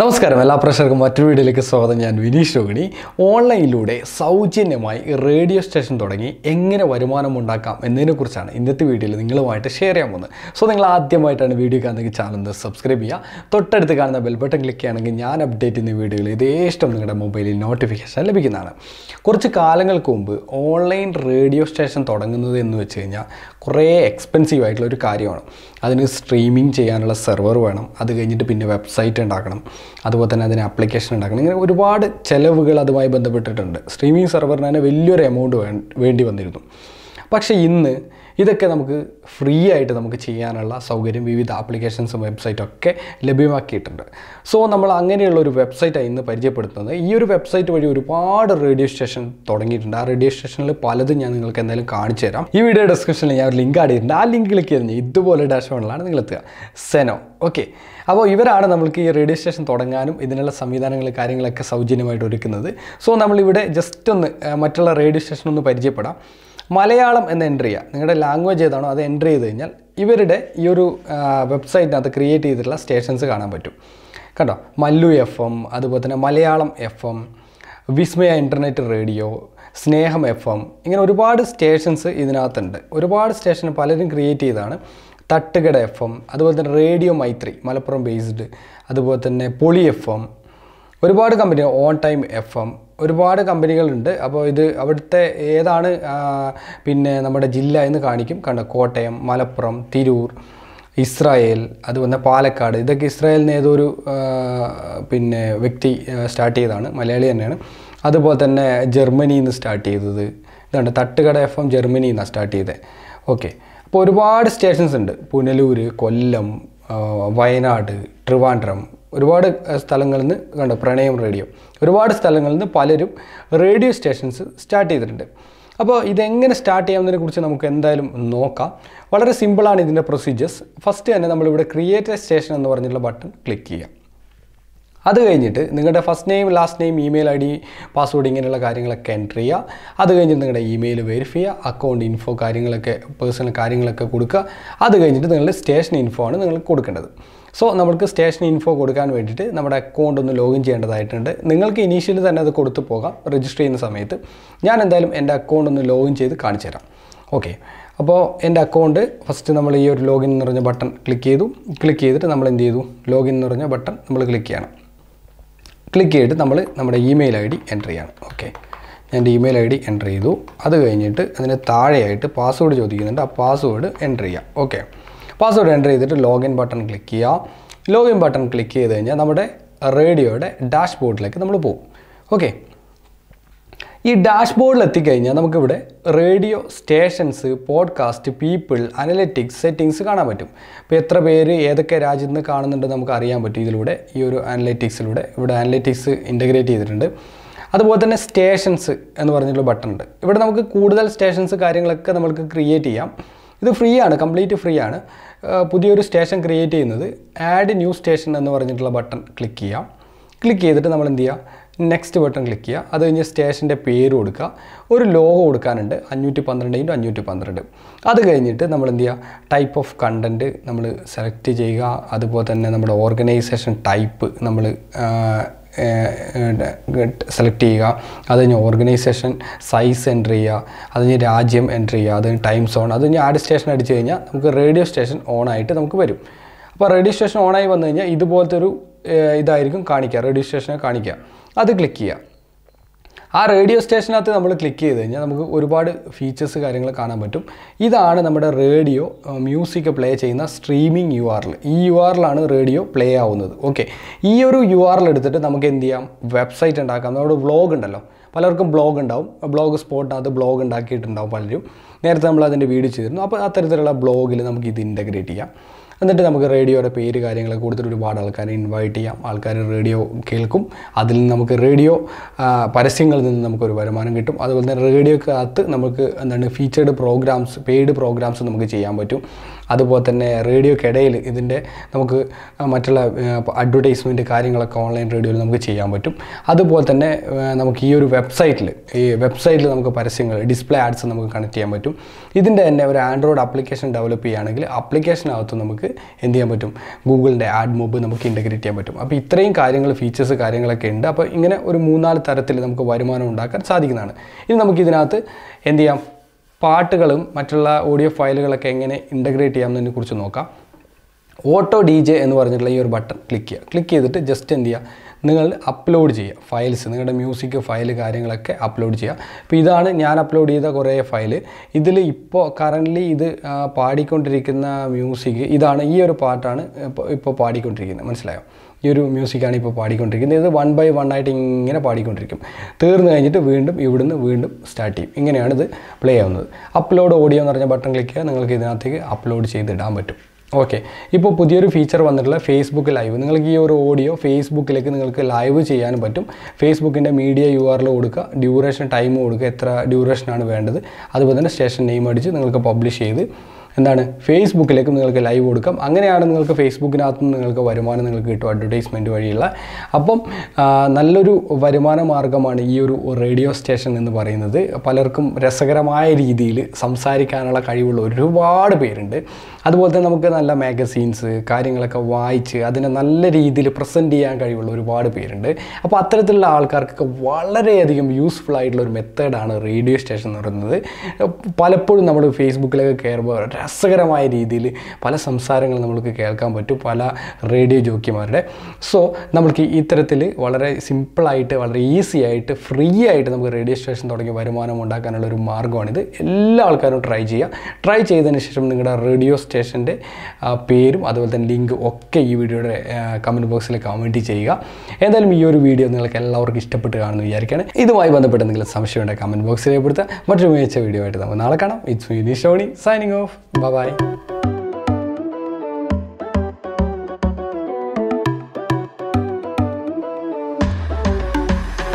നമസ്കാരം എല്ലാ പ്രേക്ഷകർക്കും മറ്റൊരു വീഡിയോയിലേക്ക് സ്വാഗതം. ഞാൻ വിനീഷ് രോഹിണി. ഓൺലൈനിലൂടെ സൗജന്യമായി റേഡിയോ സ്റ്റേഷൻ തുടങ്ങി എങ്ങനെ വരുമാനം ഉണ്ടാക്കാം എന്നതിനെക്കുറിച്ചാണ് ഇന്നത്തെ വീഡിയോയിൽ നിങ്ങളുമായിട്ട് ഷെയർ ചെയ്യാൻ പോകുന്നത്. സോ നിങ്ങൾ ആദ്യമായിട്ടാണ് വീഡിയോ കാണുന്നെങ്കിൽ ചാനൽ സബ്സ്ക്രൈബ് ചെയ്യുക. തൊട്ടടുത്ത് കാണുന്ന ബെൽബട്ടൺ ക്ലിക്ക് ചെയ്യുകയാണെങ്കിൽ ഞാൻ അപ്ഡേറ്റ് ചെയ്യുന്ന വീഡിയോകൾ ഇഷ്ടം നിങ്ങളുടെ മൊബൈലിൽ നോട്ടിഫിക്കേഷൻ ലഭിക്കുന്നതാണ്. കുറച്ച് കാലങ്ങൾക്ക് മുമ്പ് ഓൺലൈൻ റേഡിയോ സ്റ്റേഷൻ തുടങ്ങുന്നത് എന്ന് വെച്ച് കഴിഞ്ഞാൽ കുറേ എക്സ്പെൻസീവ് ആയിട്ടുള്ള ഒരു കാര്യമാണ്. അതിന് സ്ട്രീമിംഗ് ചെയ്യാനുള്ള സെർവർ വേണം. അത് കഴിഞ്ഞിട്ട് പിന്നെ വെബ്സൈറ്റ് ഉണ്ടാക്കണം. അതുപോലെ തന്നെ അതിന് ആപ്ലിക്കേഷൻ ഉണ്ടാക്കണം. ഇങ്ങനെ ഒരുപാട് ചിലവുകൾ അതുമായി ബന്ധപ്പെട്ടിട്ടുണ്ട്. സ്ട്രീമിംഗ് സെർവറിന് തന്നെ വലിയൊരു എമൗണ്ട് വേണ്ടി വന്നിരുന്നു. പക്ഷേ ഇന്ന് ഇതൊക്കെ നമുക്ക് ഫ്രീ ആയിട്ട് നമുക്ക് ചെയ്യാനുള്ള സൗകര്യം വിവിധ ആപ്ലിക്കേഷൻസും വെബ്സൈറ്റും ഒക്കെ ലഭ്യമാക്കിയിട്ടുണ്ട്. സോ നമ്മൾ അങ്ങനെയുള്ള ഒരു വെബ്സൈറ്റാണ് ഇന്ന് പരിചയപ്പെടുത്തുന്നത്. ഈ ഒരു വെബ്സൈറ്റ് വഴി ഒരുപാട് റേഡിയോ സ്റ്റേഷൻ തുടങ്ങിയിട്ടുണ്ട്. ആ റേഡിയോ സ്റ്റേഷനിൽ പലതും ഞാൻ നിങ്ങൾക്ക് എന്തായാലും കാണിച്ചു തരാം. ഈ വീഡിയോ ഡിസ്ക്രിപ്ഷനിൽ ഞാൻ ഒരു ലിങ്ക് ആഡ് ചെയ്തിട്ടുണ്ട്. ആ ലിങ്ക് ക്ലിക്ക് ചെയ്ത് ഇതുപോലെ ഡാഷ് ഡാഷ്ബോർഡിലാണ് നിങ്ങൾ എത്തുക. സെനോ ഓക്കെ അപ്പോൾ ഇവരാണ് നമ്മൾക്ക് ഈ റേഡിയോ സ്റ്റേഷൻ തുടങ്ങാനും ഇതിനുള്ള സംവിധാനങ്ങൾ കാര്യങ്ങളൊക്കെ സൗജന്യമായിട്ട് ഒരുക്കുന്നത്. സോ നമ്മളിവിടെ ജസ്റ്റ് ഒന്ന് മറ്റുള്ള റേഡിയോ സ്റ്റേഷൻ ഒന്ന് പരിചയപ്പെടാം. മലയാളം എന്ന് എന്റർ ചെയ്യുക നിങ്ങളുടെ ലാംഗ്വേജ് ഏതാണോ അത് എന്റർ ചെയ്ത് കഴിഞ്ഞാൽ ഇവരുടെ ഈ ഒരു വെബ്സൈറ്റിനകത്ത് ക്രിയേറ്റ് ചെയ്തിട്ടുള്ള സ്റ്റേഷൻസ് കാണാൻ പറ്റും. കണ്ടോ? മല്ലു എഫ് എം അതുപോലെ തന്നെ Malayalam F M Vismaya internet radio Sneham F M ഇങ്ങനെ ഒരുപാട് സ്റ്റേഷൻസ് ഇതിനകത്തുണ്ട്. ഒരുപാട് സ്റ്റേഷൻ പലരും ക്രിയേറ്റ് ചെയ്തതാണ്. തട്ടുകട എഫ് എം അതുപോലെ തന്നെ റേഡിയോ മൈത്രി മലപ്പുറം ബേസ്ഡ് അതുപോലെ തന്നെ പൊളി എഫ് എം ഒരുപാട് company on time F M ഒരുപാട് കമ്പനികളുണ്ട്. അപ്പോൾ ഇത് അവിടുത്തെ ഏതാണ് പിന്നെ നമ്മുടെ ജില്ല എന്ന് കാണിക്കും. കണ്ട കോട്ടയം മലപ്പുറം തിരൂർ ഇസ്രായേൽ അതുപോലെ പാലക്കാട്. ഇതൊക്കെ ഇസ്രായേലിന് ഏതോ ഒരു പിന്നെ വ്യക്തി സ്റ്റാർട്ട് ചെയ്തതാണ്. മലയാളി തന്നെയാണ്. അതുപോലെ തന്നെ ജർമ്മനിയിൽ നിന്ന് സ്റ്റാർട്ട് ചെയ്തത്. ഇതുണ്ട് തട്ടുകട എഫ് എം ജർമ്മനിയിൽ നിന്നാണ് സ്റ്റാർട്ട് ചെയ്തത് ഓക്കെ. അപ്പോൾ ഒരുപാട് സ്റ്റേഷൻസ് ഉണ്ട്. പുനലൂർ കൊല്ലം വയനാട് ട്രിവാൻഡ്രം ഒരുപാട് സ്ഥലങ്ങളിൽ നിന്ന് കണ്ടോ പ്രണയം റേഡിയോ. ഒരുപാട് സ്ഥലങ്ങളിൽ നിന്ന് പലരും റേഡിയോ സ്റ്റേഷൻസ് സ്റ്റാർട്ട് ചെയ്തിട്ടുണ്ട്. അപ്പോൾ ഇതെങ്ങനെ സ്റ്റാർട്ട് ചെയ്യാവുന്നതിനെ കുറിച്ച് നമുക്ക് എന്തായാലും നോക്കാം. വളരെ സിമ്പിളാണ് ഇതിന്റെ പ്രൊസീജിയേഴ്സ്. ഫസ്റ്റ് തന്നെ നമ്മളിവിടെ ക്രിയേറ്റ് എ സ്റ്റേഷൻ എന്ന് പറഞ്ഞിട്ടുള്ള ബട്ടൺ ക്ലിക്ക് ചെയ്യുക. അത് കഴിഞ്ഞിട്ട് നിങ്ങളുടെ first name last name email I D password ഇങ്ങനെയുള്ള കാര്യങ്ങളൊക്കെ എന്റർ ചെയ്യുക. അത് കഴിഞ്ഞിട്ട് നിങ്ങളുടെ ഇമെയിൽ വെരിഫൈ ചെയ്യുക. അക്കൗണ്ട് ഇൻഫോ കാര്യങ്ങളൊക്കെ പേഴ്സണൽ കാര്യങ്ങളൊക്കെ കൊടുക്കുക. അത് കഴിഞ്ഞിട്ട് നിങ്ങളുടെ സ്റ്റേഷൻ ഇൻഫോ ആണ് നിങ്ങൾ കൊടുക്കേണ്ടത്. സോ നമുക്ക് സ്റ്റേഷൻ ഇൻഫോ കൊടുക്കാൻ വേണ്ടിയിട്ട് നമ്മുടെ അക്കൗണ്ട് ഒന്ന് ലോഗിൻ ചെയ്യേണ്ടതായിട്ടുണ്ട്. നിങ്ങൾക്ക് ഇനീഷ്യലി തന്നെ അത് കൊടുത്തു പോകാം. രജിസ്റ്റർ ചെയ്യുന്ന സമയത്ത് ഞാൻ എന്തായാലും എന്റെ അക്കൗണ്ട് ഒന്ന് ലോഗിൻ ചെയ്ത് കാണിച്ചു തരാം. ഓക്കെ അപ്പോൾ എന്റെ അക്കൗണ്ട് ഫസ്റ്റ് നമ്മൾ ഈ ഒരു ലോഗിൻ എന്ന് പറഞ്ഞ ബട്ടൺ ക്ലിക്ക് ചെയ്തു. ക്ലിക്ക് ചെയ്തിട്ട് നമ്മൾ എന്ത് ചെയ്തു? ലോഗിൻ എന്ന് പറഞ്ഞ ബട്ടൺ നമ്മൾ ക്ലിക്ക് ചെയ്യണം. ക്ലിക്ക് ചെയ്തിട്ട് നമ്മൾ നമ്മുടെ ഇമെയിൽ ഐ ഡി എന്റർ ചെയ്യണം. ഓക്കെ ഞാൻ എന്റെ ഇമെയിൽ ഐ ഡി എന്റർ ചെയ്തു. അത് കഴിഞ്ഞിട്ട് അതിന് താഴെയായിട്ട് പാസ്വേഡ് ചോദിക്കുന്നുണ്ട്. ആ പാസ്വേഡ് എന്റർ ചെയ്യാം. ഓക്കെ പാസ്വേഡ് എന്റർ ചെയ്തിട്ട് ലോഗിൻ ബട്ടൺ ക്ലിക്ക് ചെയ്യുക ലോഗിൻ ബട്ടൺ ക്ലിക്ക് ചെയ്ത് കഴിഞ്ഞാൽ നമ്മുടെ റേഡിയോയുടെ ഡാഷ് ബോർഡിലേക്ക് നമ്മൾ പോകും ഓക്കെ ഈ ഡാഷ് ബോർഡിൽ എത്തിക്കഴിഞ്ഞാൽ നമുക്കിവിടെ radio stations podcast people analytics settings കാണാൻ പറ്റും. ഇപ്പോൾ എത്ര പേര് ഏതൊക്കെ രാജ്യത്ത് നിന്ന് കാണുന്നുണ്ട് നമുക്ക് അറിയാൻ പറ്റും. ഇതിലൂടെ ഈ ഒരു അനലറ്റിക്സിലൂടെ ഇവിടെ അനലറ്റിക്സ് ഇന്റഗ്രേറ്റ് ചെയ്തിട്ടുണ്ട്. അതുപോലെ തന്നെ സ്റ്റേഷൻസ് എന്ന് പറഞ്ഞിട്ടുള്ള ബട്ടൺ ഉണ്ട്. ഇവിടെ നമുക്ക് കൂടുതൽ സ്റ്റേഷൻസ് കാര്യങ്ങളൊക്കെ നമുക്ക് ക്രിയേറ്റ് ചെയ്യാം. ഇത് ഫ്രീ ആണ് കംപ്ലീറ്റ് ഫ്രീ ആണ് പുതിയൊരു സ്റ്റേഷൻ ക്രിയേറ്റ് ചെയ്യുന്നത്. ആഡ് ന്യൂ സ്റ്റേഷൻ എന്ന് പറഞ്ഞിട്ടുള്ള ബട്ടൺ ക്ലിക്ക് ചെയ്യാം. ക്ലിക്ക് ചെയ്തിട്ട് നമ്മൾ എന്ത് ചെയ്യുക നെക്സ്റ്റ് ബട്ടൺ ക്ലിക്ക് ചെയ്യുക അത് കഴിഞ്ഞ് സ്റ്റേഷന്റെ പേര് കൊടുക്കുക ഒരു ലോഗോ കൊടുക്കാനുണ്ട്. അഞ്ഞൂറ്റി പന്ത്രണ്ട് ഇന്റു അഞ്ഞൂറ്റി പന്ത്രണ്ട് അത് കഴിഞ്ഞിട്ട് നമ്മൾ എന്ത് ചെയ്യുക ടൈപ്പ് ഓഫ് കണ്ടന്റ് നമ്മൾ സെലക്ട് ചെയ്യുക. അതുപോലെ തന്നെ നമ്മുടെ ഓർഗനൈസേഷൻ ടൈപ്പ് നമ്മൾ സെലക്ട് ചെയ്യുക. അത് കഴിഞ്ഞ് ഓർഗനൈസേഷൻ സൈസ് എന്റർ ചെയ്യുക. അത് കഴിഞ്ഞ് രാജ്യം എന്റർ ചെയ്യുക. അത് ടൈം സോൺ അത് കഴിഞ്ഞ് ആഡ് സ്റ്റേഷൻ അടിച്ച് കഴിഞ്ഞാൽ നമുക്ക് റേഡിയോ സ്റ്റേഷൻ ഓൺ ആയിട്ട് നമുക്ക് വരും. അപ്പോൾ റേഡിയോ സ്റ്റേഷൻ ഓണായി വന്നു കഴിഞ്ഞാൽ ഇതുപോലത്തെ ഒരു ഇതായിരിക്കും കാണിക്കുക. റേഡിയോ സ്റ്റേഷനെ കാണിക്കുക. അത് ക്ലിക്ക് ചെയ്യുക. ആ റേഡിയോ സ്റ്റേഷനകത്ത് നമ്മൾ ക്ലിക്ക് ചെയ്ത് കഴിഞ്ഞാൽ നമുക്ക് ഒരുപാട് ഫീച്ചേഴ്സ് കാര്യങ്ങൾ കാണാൻ പറ്റും. ഇതാണ് നമ്മുടെ റേഡിയോ മ്യൂസിക് പ്ലേ ചെയ്യുന്ന സ്ട്രീമിംഗ് യു ആറിൽ ഈ യു ആറിലാണ് റേഡിയോ പ്ലേ ആവുന്നത്. ഓക്കെ ഈ ഒരു യു ആറിൽ എടുത്തിട്ട് നമുക്ക് എന്ത് ചെയ്യാം? വെബ്സൈറ്റ് ഉണ്ടാക്കാം. നമ്മുടെ വ്ളോഗ് ഉണ്ടല്ലോ. പലർക്കും ബ്ലോഗ് ഉണ്ടാവും. ബ്ലോഗ് സ്പോട്ടിനകത്ത് ബ്ലോഗ് ഉണ്ടാക്കിയിട്ടുണ്ടാവും പലരും. നേരത്തെ നമ്മൾ അതിന്റെ വീഡിയോ ചെയ്തിരുന്നു. അപ്പോൾ അത്തരത്തിലുള്ള ബ്ലോഗിൽ നമുക്ക് ഇത് ഇന്റഗ്രേറ്റ് ചെയ്യാം. എന്നിട്ട് നമുക്ക് റേഡിയോയുടെ പേര് കാര്യങ്ങളൊക്കെ കൊടുത്തിട്ട് ഒരുപാട് ആൾക്കാരെ ഇൻവൈറ്റ് ചെയ്യാം. ആൾക്കാർ റേഡിയോ കേൾക്കും. അതിൽ നിന്ന് നമുക്ക് റേഡിയോ പരസ്യങ്ങളിൽ നിന്ന് നമുക്കൊരു വരുമാനം കിട്ടും. അതുപോലെ തന്നെ റേഡിയോക്കകത്ത് നമുക്ക് എന്താണ് ഫീച്ചേർഡ് പ്രോഗ്രാംസ് പെയ്ഡ് പ്രോഗ്രാംസ് നമുക്ക് ചെയ്യാൻ പറ്റും. അതുപോലെ തന്നെ റേഡിയോക്കിടയിൽ ഇതിന്റെ നമുക്ക് മറ്റുള്ള അഡ്വർടൈസ്മെന്റ് കാര്യങ്ങളൊക്കെ ഓൺലൈൻ റേഡിയോയിൽ നമുക്ക് ചെയ്യാൻ പറ്റും. അതുപോലെ തന്നെ നമുക്ക് ഈ ഒരു വെബ്സൈറ്റിൽ ഈ വെബ്സൈറ്റിൽ നമുക്ക് പരസ്യങ്ങൾ ഡിസ്പ്ലേ ആഡ്സ് നമുക്ക് കണക്ട് ചെയ്യാൻ പറ്റും. ഇതിന്റെ തന്നെ ഒരു ആൻഡ്രോയിഡ് ആപ്ലിക്കേഷൻ ഡെവലപ്പ് ചെയ്യുകയാണെങ്കിൽ ആപ്ലിക്കേഷനകത്ത് നമുക്ക് എന്ത് ചെയ്യാൻ പറ്റും? ഗൂഗിളിന്റെ ആഡ് മോബ് നമുക്ക് ഇന്റഗ്രേറ്റ് ചെയ്യാൻ പറ്റും. അപ്പോൾ ഇത്രയും കാര്യങ്ങൾ ഫീച്ചേഴ്സ് കാര്യങ്ങളൊക്കെ ഉണ്ട്. അപ്പോൾ ഇങ്ങനെ ഒരു മൂന്നാൽ തരത്തിൽ നമുക്ക് വരുമാനം ഉണ്ടാക്കാൻ സാധിക്കുന്നതാണ്. ഇനി നമുക്ക് ഇതിനകത്ത് എന്ത് ചെയ്യാം? പാട്ടുകളും മറ്റുള്ള ഓഡിയോ ഫയലുകളൊക്കെ എങ്ങനെ ഇന്റഗ്രേറ്റ് ചെയ്യാമെന്നതിനെ കുറിച്ച് നോക്കാം. ഓട്ടോ ഡി ജെ എന്ന് പറഞ്ഞിട്ടുള്ള ഈ ഒരു ബട്ടൺ ക്ലിക്ക് ചെയ്യുക. ക്ലിക്ക് ചെയ്തിട്ട് ജസ്റ്റ് എന്ത് ചെയ്യുക? നിങ്ങൾ അപ്ലോഡ് ചെയ്യുക. ഫയൽസ് നിങ്ങളുടെ മ്യൂസിക് ഫയൽ കാര്യങ്ങളൊക്കെ അപ്ലോഡ് ചെയ്യുക. അപ്പോൾ ഇതാണ് ഞാൻ അപ്ലോഡ് ചെയ്ത കുറേ ഫയൽ ഇതിൽ ഇപ്പോൾ കറന്റ്ലി ഇത് പാടിക്കൊണ്ടിരിക്കുന്ന മ്യൂസിക് ഇതാണ് ഈ ഒരു പാട്ടാണ് ഇപ്പോൾ ഇപ്പോൾ പാടിക്കൊണ്ടിരിക്കുന്നത്. മനസ്സിലായോ? ഈ ഒരു മ്യൂസിക്കാണ് ഇപ്പോൾ പാടിക്കൊണ്ടിരിക്കുന്നത്. ഇത് വൺ ബൈ വൺ ആയിട്ട് ഇങ്ങനെ പാടിക്കൊണ്ടിരിക്കും. തീർന്നു കഴിഞ്ഞിട്ട് വീണ്ടും ഇവിടുന്ന് വീണ്ടും സ്റ്റാർട്ട് ചെയ്യും. ഇങ്ങനെയാണ് ഇത് പ്ലേ ആവുന്നത്. അപ്ലോഡ് ഓഡിയോ എന്ന് പറഞ്ഞ ബട്ടൺ ക്ലിക്ക് ചെയ്യുക. നിങ്ങൾക്ക് ഇതിനകത്തേക്ക് അപ്ലോഡ് ചെയ്തിടാൻ പറ്റും. ഓക്കെ ഇപ്പോൾ പുതിയൊരു ഫീച്ചർ വന്നിട്ടുള്ള ഫേസ്ബുക്ക് ലൈവ് നിങ്ങൾക്ക് ഈ ഒരു ഓഡിയോ ഫേസ്ബുക്കിലേക്ക് നിങ്ങൾക്ക് ലൈവ് ചെയ്യാനും പറ്റും. ഫേസ്ബുക്കിന്റെ മീഡിയ യു ആറിൽ കൊടുക്കുക ഡ്യൂറേഷൻ ടൈം കൊടുക്കുക എത്ര ഡ്യൂറേഷനാണ് വേണ്ടത്. അതുപോലെ തന്നെ സ്റ്റേഷൻ നെയിം അടിച്ച് നിങ്ങൾക്ക് പബ്ലിഷ് ചെയ്ത് എന്താണ്? ഫേസ്ബുക്കിലേക്ക് നിങ്ങൾക്ക് ലൈവ് കൊടുക്കാം. അങ്ങനെയാണ് നിങ്ങൾക്ക് ഫേസ്ബുക്കിനകത്ത് നിന്ന് നിങ്ങൾക്ക് വരുമാനം നിങ്ങൾക്ക് കിട്ടും അഡ്വർടൈസ്മെന്റ് വഴിയുള്ള. അപ്പം നല്ലൊരു വരുമാന മാർഗമാണ് ഈ ഒരു റേഡിയോ സ്റ്റേഷൻ എന്ന് പറയുന്നത്. പലർക്കും രസകരമായ രീതിയിൽ സംസാരിക്കാനുള്ള കഴിവുള്ള ഒരുപാട് പേരുണ്ട്. അതുപോലെ തന്നെ നമുക്ക് നല്ല മാഗസീൻസ് കാര്യങ്ങളൊക്കെ വായിച്ച് അതിനെ നല്ല രീതിയിൽ പ്രസന്റ് ചെയ്യാൻ കഴിവുള്ള ഒരുപാട് പേരുണ്ട്. അപ്പോൾ അത്തരത്തിലുള്ള ആൾക്കാർക്കൊക്കെ വളരെയധികം യൂസ്ഫുൾ ആയിട്ടുള്ള ഒരു മെത്തേഡാണ് റേഡിയോ സ്റ്റേഷൻ എന്ന് പറയുന്നത്. പലപ്പോഴും നമ്മൾ ഫേസ്ബുക്കിലൊക്കെ കയറുമ്പോൾ രസകരമായ രീതിയിൽ പല സംസാരങ്ങൾ നമുക്ക് കേൾക്കാൻ പറ്റും പല റേഡിയോ ജോക്കിമാരുടെ. സോ നമുക്ക് ഇത്തരത്തിൽ വളരെ സിമ്പിളായിട്ട് വളരെ ഈസി ആയിട്ട് ഫ്രീ ആയിട്ട് നമുക്ക് റേഡിയോ സ്റ്റേഷൻ തുടങ്ങി വരുമാനം ഉണ്ടാക്കാനുള്ള ഒരു മാർഗമാണിത്. എല്ലാ ആൾക്കാരും ട്രൈ ചെയ്യുക ട്രൈ ചെയ്തതിന് ശേഷം നിങ്ങളുടെ റേഡിയോ സ്റ്റേഷന്റെ പേരും അതുപോലെ തന്നെ ലിങ്ക് ഒക്കെ ഈ വീഡിയോയുടെ കമന്റ് ബോക്സിൽ കമന്റ് ചെയ്യുക. എന്തായാലും ഈ ഒരു വീഡിയോ നിങ്ങൾക്ക് എല്ലാവർക്കും ഇഷ്ടപ്പെട്ട് കാണുമെന്ന് വിചാരിക്കുകയാണ്. ഇതുമായി ബന്ധപ്പെട്ട് എന്തെങ്കിലും സംശയമുണ്ടെങ്കിൽ കമന്റ് ബോക്സിൽ രേഖപ്പെടുത്തുക. മറ്റൊരു മികച്ച വീഡിയോ ആയിട്ട് നമുക്ക് നാളെ കാണാം. It's me Shoni signing off bye